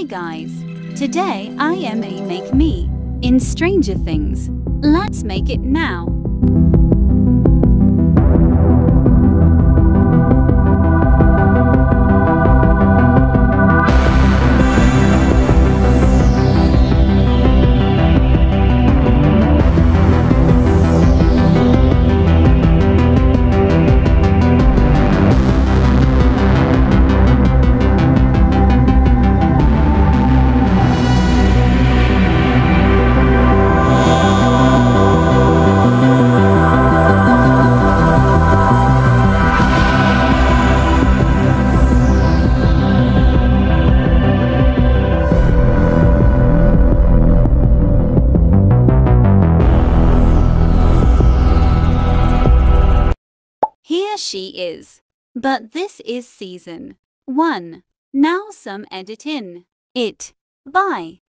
Hi guys. Today I am a make me in Stranger Things. Let's make it now. She is. But this is season 1. Now some edit in it. Bye.